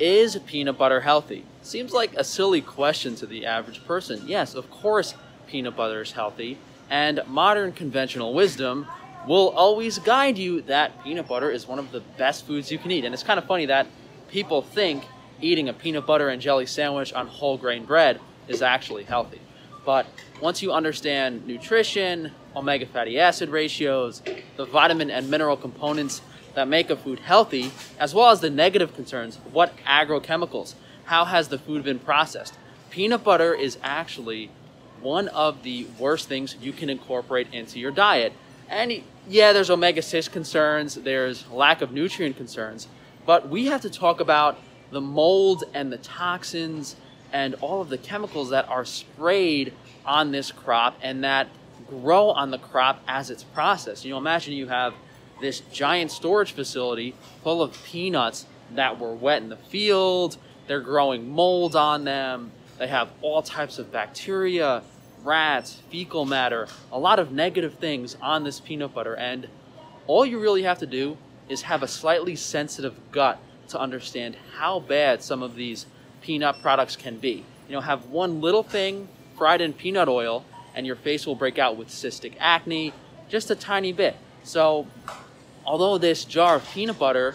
Is peanut butter healthy? Seems like a silly question to the average person. Yes, of course, peanut butter is healthy, and modern conventional wisdom will always guide you that peanut butter is one of the best foods you can eat. And it's kind of funny that people think eating a peanut butter and jelly sandwich on whole grain bread is actually healthy. But once you understand nutrition, omega fatty acid ratios, the vitamin and mineral components that make a food healthy, as well as the negative concerns, what agrochemicals, how has the food been processed? Peanut butter is actually one of the worst things you can incorporate into your diet. And yeah, there's omega-6 concerns, there's lack of nutrient concerns, but we have to talk about the mold and the toxins and all of the chemicals that are sprayed on this crop and that grow on the crop as it's processed. You know, imagine you have this giant storage facility full of peanuts that were wet in the field, they're growing mold on them, they have all types of bacteria, rats, fecal matter, a lot of negative things on this peanut butter. And all you really have to do is have a slightly sensitive gut to understand how bad some of these peanut products can be. You know, have one little thing fried in peanut oil and your face will break out with cystic acne, just a tiny bit. So, although this jar of peanut butter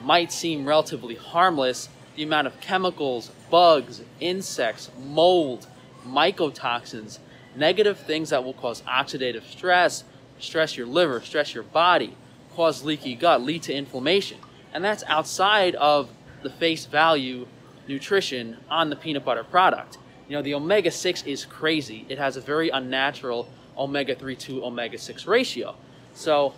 might seem relatively harmless, the amount of chemicals, bugs, insects, mold, mycotoxins, negative things that will cause oxidative stress, stress your liver, stress your body, cause leaky gut, lead to inflammation. And that's outside of the face value nutrition on the peanut butter product. You know, the omega 6 is crazy. It has a very unnatural omega 3 to omega 6 ratio. So,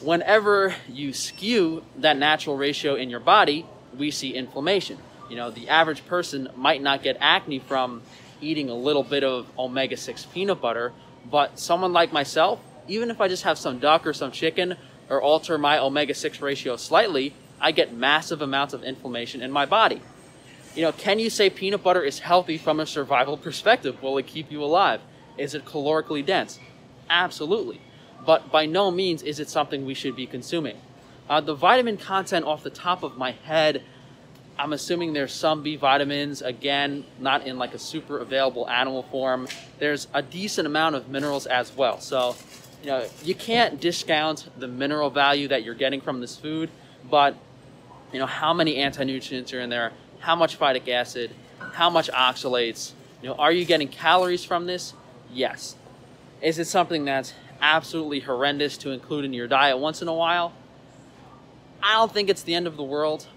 whenever you skew that natural ratio in your body, we see inflammation. You know, the average person might not get acne from eating a little bit of omega 6 peanut butter, but someone like myself, even if I just have some duck or some chicken or alter my omega 6 ratio slightly, I get massive amounts of inflammation in my body. You know, can you say peanut butter is healthy from a survival perspective? Will it keep you alive? Is it calorically dense? Absolutely. But by no means is it something we should be consuming. Uh, the vitamin content off the top of my head, I'm assuming there's some B vitamins, again, not in like a super available animal form. There's a decent amount of minerals as well. So, you know, you can't discount the mineral value that you're getting from this food, but you know, how many anti-nutrients are in there, how much phytic acid, how much oxalates, you know, are you getting calories from this? Yes. Is it something that's absolutely horrendous to include in your diet once in a while? I don't think it's the end of the world.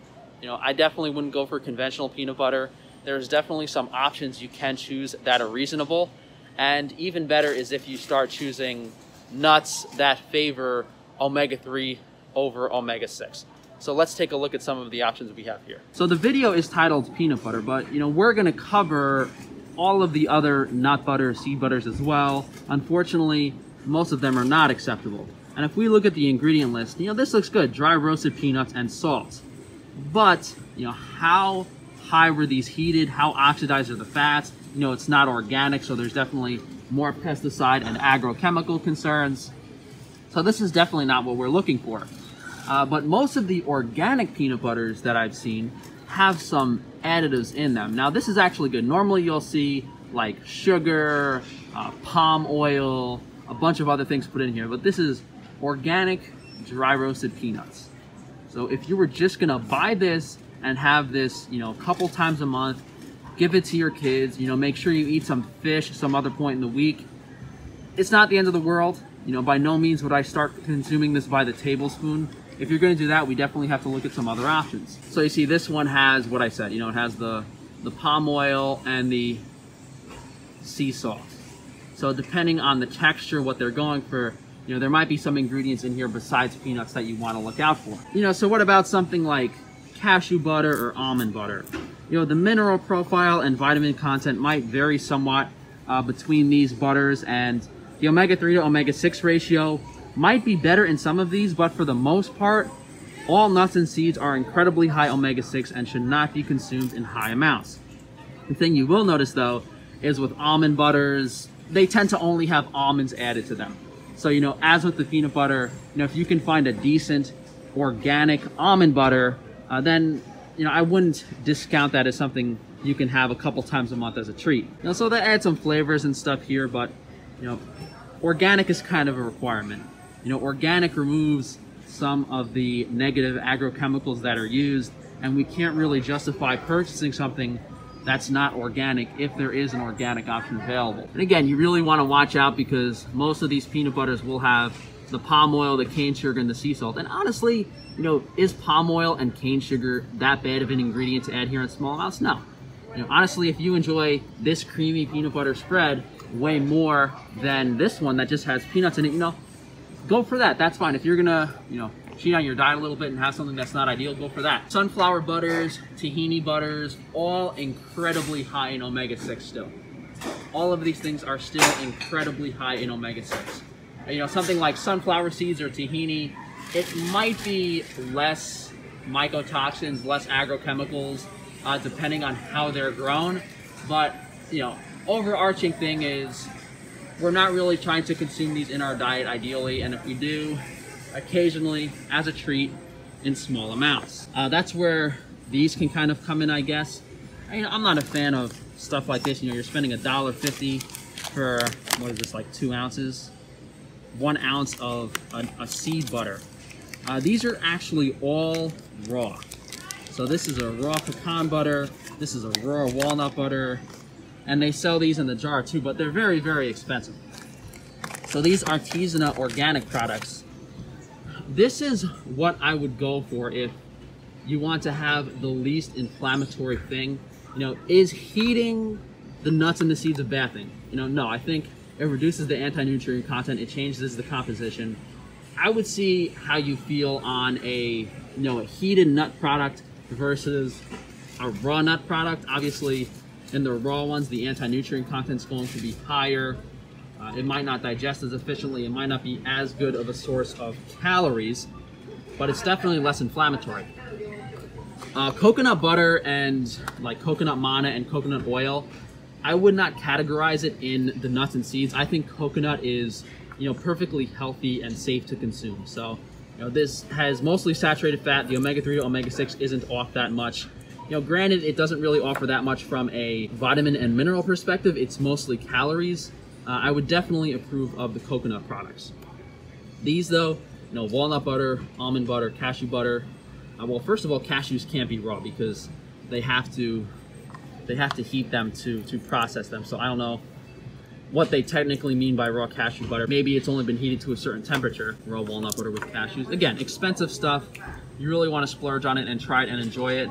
You know, I definitely wouldn't go for conventional peanut butter. There's definitely some options you can choose that are reasonable. And even better is if you start choosing nuts that favor omega-3 over omega-6. So let's take a look at some of the options we have here. So the video is titled peanut butter, but you know, we're gonna cover all of the other nut butter, seed butters as well. Unfortunately, most of them are not acceptable. And if we look at the ingredient list, you know, this looks good, dry roasted peanuts and salt. But, you know, how high were these heated? How oxidized are the fats? You know, it's not organic, so there's definitely more pesticide and agrochemical concerns. So this is definitely not what we're looking for. Uh, but most of the organic peanut butters that I've seen have some additives in them. Now this is actually good. Normally you'll see like sugar, uh, palm oil, a bunch of other things put in here, but this is organic dry roasted peanuts. So if you were just gonna buy this and have this, you know, a couple times a month, give it to your kids, you know, make sure you eat some fish some other point in the week. It's not the end of the world. You know, by no means would I start consuming this by the tablespoon, if you're going to do that, we definitely have to look at some other options. So you see this one has what I said, you know, it has the, the palm oil and the sea salt. So depending on the texture, what they're going for, you know, there might be some ingredients in here besides peanuts that you want to look out for. You know, so what about something like cashew butter or almond butter? You know, the mineral profile and vitamin content might vary somewhat uh, between these butters and the omega-3 to omega-6 ratio might be better in some of these, but for the most part, all nuts and seeds are incredibly high omega-6 and should not be consumed in high amounts. The thing you will notice though, is with almond butters, they tend to only have almonds added to them. So, you know, as with the peanut butter, you know, if you can find a decent organic almond butter, uh, then you know, I wouldn't discount that as something you can have a couple times a month as a treat. You know, so that adds some flavors and stuff here, but you know, organic is kind of a requirement. You know, organic removes some of the negative agrochemicals that are used, and we can't really justify purchasing something that's not organic if there is an organic option available. And again, you really want to watch out because most of these peanut butters will have the palm oil, the cane sugar, and the sea salt. And honestly, you know, is palm oil and cane sugar that bad of an ingredient to add here in small amounts? No. You know, honestly, if you enjoy this creamy peanut butter spread way more than this one that just has peanuts in it, you know, go for that. That's fine. If you're gonna, you know, cheat on your diet a little bit and have something that's not ideal, go for that. Sunflower butters, tahini butters, all incredibly high in omega-6 still. All of these things are still incredibly high in omega-6. You know, something like sunflower seeds or tahini, it might be less mycotoxins, less agrochemicals, uh, depending on how they're grown. But, you know, overarching thing is we're not really trying to consume these in our diet ideally. And if we do, occasionally as a treat in small amounts. Uh, that's where these can kind of come in, I guess. I, know, I'm not a fan of stuff like this. You know, you're spending a dollar fifty for what is this like two ounces, one ounce of a, a seed butter. Uh, these are actually all raw. So this is a raw pecan butter. This is a raw walnut butter. And they sell these in the jar too, but they're very, very expensive. So these artisanal organic products this is what I would go for if you want to have the least inflammatory thing. You know, is heating the nuts and the seeds a bad thing? You know, no, I think it reduces the anti-nutrient content, it changes the composition. I would see how you feel on a, you know, a heated nut product versus a raw nut product. Obviously, in the raw ones, the anti-nutrient content is going to be higher. Uh, it might not digest as efficiently. It might not be as good of a source of calories, but it's definitely less inflammatory. Uh, coconut butter and like coconut manna and coconut oil, I would not categorize it in the nuts and seeds. I think coconut is, you know, perfectly healthy and safe to consume. So, you know, this has mostly saturated fat. The omega-3 to omega-6 isn't off that much. You know, granted, it doesn't really offer that much from a vitamin and mineral perspective. It's mostly calories uh, I would definitely approve of the coconut products. These though, you know, walnut butter, almond butter, cashew butter. Uh, well, first of all, cashews can't be raw because they have to they have to heat them to to process them. So I don't know what they technically mean by raw cashew butter. Maybe it's only been heated to a certain temperature, raw walnut butter with cashews. Again, expensive stuff. You really want to splurge on it and try it and enjoy it.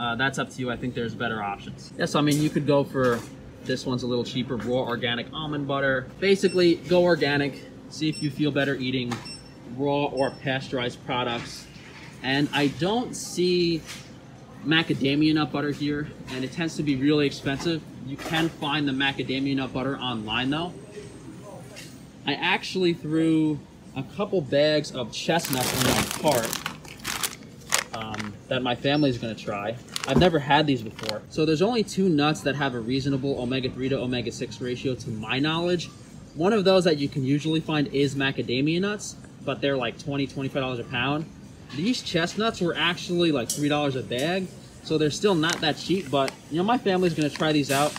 Uh, that's up to you. I think there's better options. Yes, I mean, you could go for this one's a little cheaper, raw organic almond butter. Basically, go organic. See if you feel better eating raw or pasteurized products. And I don't see macadamia nut butter here, and it tends to be really expensive. You can find the macadamia nut butter online though. I actually threw a couple bags of chestnuts in my cart um, that my family is going to try. I've never had these before. So there's only two nuts that have a reasonable omega-3 to omega-6 ratio to my knowledge. One of those that you can usually find is macadamia nuts, but they're like $20, $25 a pound. These chestnuts were actually like $3 a bag, so they're still not that cheap, but you know, my family's gonna try these out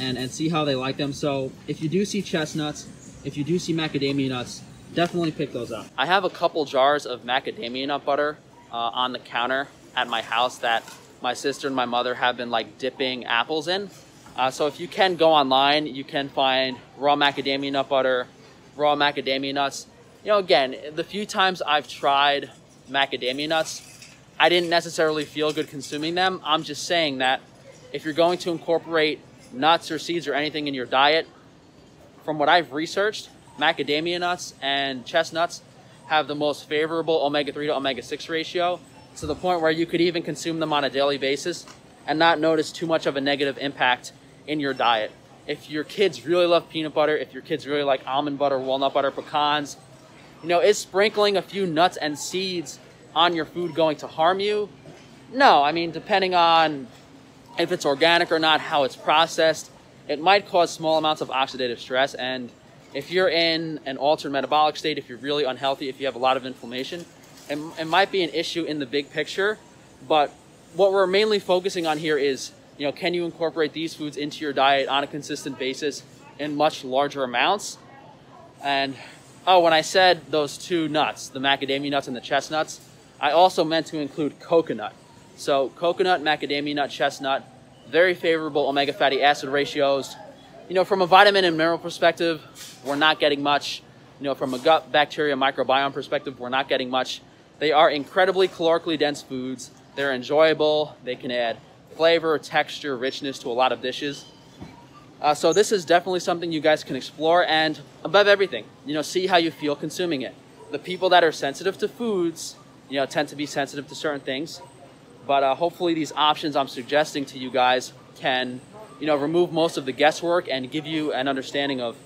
and, and see how they like them. So if you do see chestnuts, if you do see macadamia nuts, definitely pick those up. I have a couple jars of macadamia nut butter uh, on the counter at my house that my sister and my mother have been like dipping apples in. Uh, so if you can go online, you can find raw macadamia nut butter, raw macadamia nuts. You know, again, the few times I've tried macadamia nuts, I didn't necessarily feel good consuming them. I'm just saying that if you're going to incorporate nuts or seeds or anything in your diet, from what I've researched, macadamia nuts and chestnuts have the most favorable omega-3 to omega-6 ratio to the point where you could even consume them on a daily basis and not notice too much of a negative impact in your diet. If your kids really love peanut butter, if your kids really like almond butter, walnut butter, pecans, you know, is sprinkling a few nuts and seeds on your food going to harm you? No, I mean, depending on if it's organic or not, how it's processed, it might cause small amounts of oxidative stress and if you're in an altered metabolic state, if you're really unhealthy, if you have a lot of inflammation, it, it might be an issue in the big picture, but what we're mainly focusing on here is, you know, can you incorporate these foods into your diet on a consistent basis in much larger amounts? And oh, when I said those two nuts, the macadamia nuts and the chestnuts, I also meant to include coconut. So coconut, macadamia nut, chestnut, very favorable omega fatty acid ratios. You know, from a vitamin and mineral perspective, we're not getting much. You know, from a gut bacteria microbiome perspective, we're not getting much. They are incredibly calorically dense foods. They're enjoyable. They can add flavor, texture, richness to a lot of dishes. Uh, so this is definitely something you guys can explore and above everything, you know, see how you feel consuming it. The people that are sensitive to foods, you know, tend to be sensitive to certain things. But uh, hopefully these options I'm suggesting to you guys can, you know, remove most of the guesswork and give you an understanding of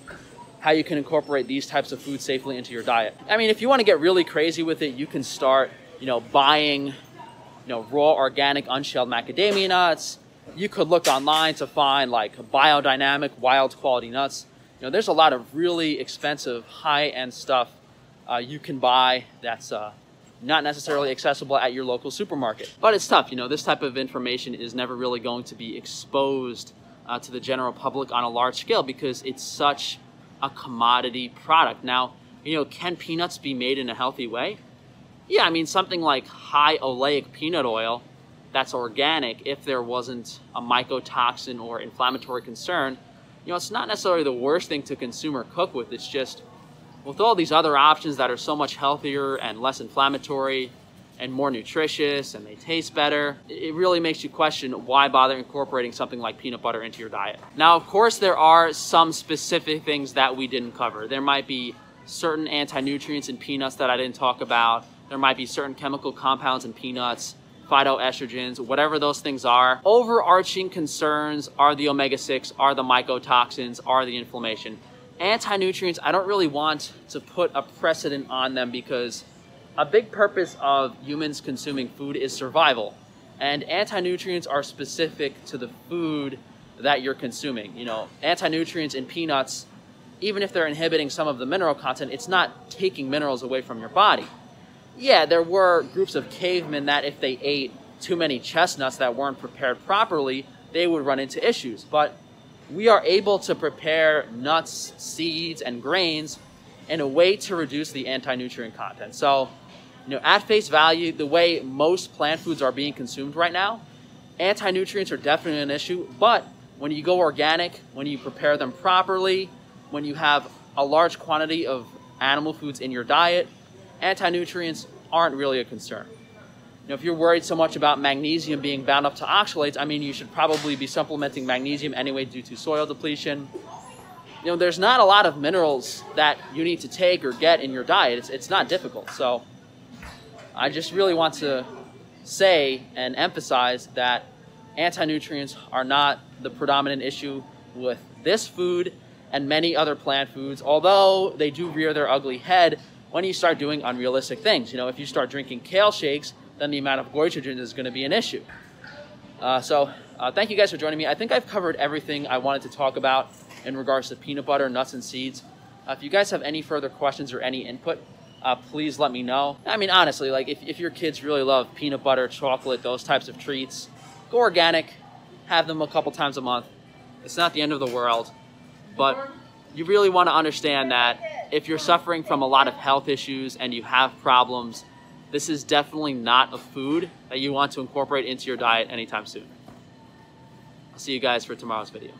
how you can incorporate these types of foods safely into your diet. I mean, if you want to get really crazy with it, you can start, you know, buying, you know, raw organic unshelled macadamia nuts. You could look online to find like biodynamic wild quality nuts. You know, there's a lot of really expensive high-end stuff uh, you can buy that's uh, not necessarily accessible at your local supermarket. But it's tough, you know, this type of information is never really going to be exposed uh, to the general public on a large scale because it's such a commodity product. Now, you know, can peanuts be made in a healthy way? Yeah, I mean, something like high oleic peanut oil that's organic, if there wasn't a mycotoxin or inflammatory concern, you know, it's not necessarily the worst thing to consume or cook with. It's just with all these other options that are so much healthier and less inflammatory and more nutritious and they taste better, it really makes you question why bother incorporating something like peanut butter into your diet. Now, of course, there are some specific things that we didn't cover. There might be certain anti-nutrients in peanuts that I didn't talk about. There might be certain chemical compounds in peanuts, phytoestrogens, whatever those things are. Overarching concerns are the omega-6, are the mycotoxins, are the inflammation. Anti-nutrients, I don't really want to put a precedent on them because a big purpose of humans consuming food is survival. And anti-nutrients are specific to the food that you're consuming. You know, anti-nutrients in peanuts, even if they're inhibiting some of the mineral content, it's not taking minerals away from your body. Yeah, there were groups of cavemen that if they ate too many chestnuts that weren't prepared properly, they would run into issues. But we are able to prepare nuts, seeds, and grains in a way to reduce the anti-nutrient content. So you know, at face value, the way most plant foods are being consumed right now, anti-nutrients are definitely an issue, but when you go organic, when you prepare them properly, when you have a large quantity of animal foods in your diet, anti-nutrients aren't really a concern. You know, if you're worried so much about magnesium being bound up to oxalates, I mean, you should probably be supplementing magnesium anyway due to soil depletion. You know, there's not a lot of minerals that you need to take or get in your diet. It's, it's not difficult. So I just really want to say and emphasize that anti-nutrients are not the predominant issue with this food and many other plant foods, although they do rear their ugly head when you start doing unrealistic things. You know, if you start drinking kale shakes, then the amount of goitrogen is going to be an issue. Uh, so uh, thank you guys for joining me. I think I've covered everything I wanted to talk about in regards to peanut butter, nuts, and seeds. Uh, if you guys have any further questions or any input, uh, please let me know. I mean, honestly, like if, if your kids really love peanut butter, chocolate, those types of treats, go organic, have them a couple times a month. It's not the end of the world, but you really want to understand that if you're suffering from a lot of health issues and you have problems, this is definitely not a food that you want to incorporate into your diet anytime soon. I'll see you guys for tomorrow's video.